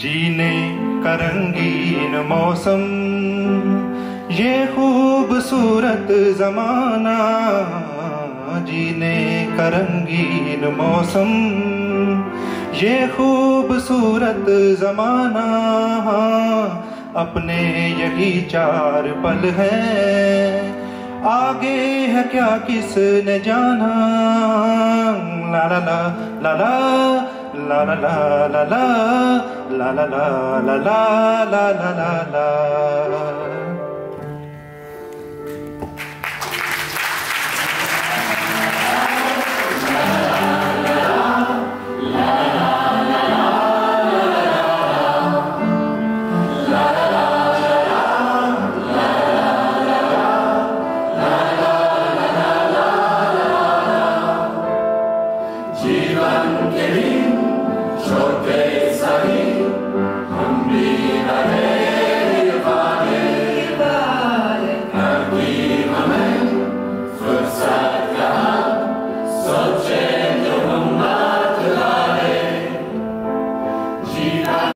जीने का रंगीन मौसम, ये खूबसूरत जमाना। जीने का रंगीन मौसम, ये खूबसूरत जमाना। अपने यही चार पल है। आगे है क्या किसने जाना? ला ला ला ला ला। la la la la la. La la la la la la la la la. Jivan Kelim Jordan.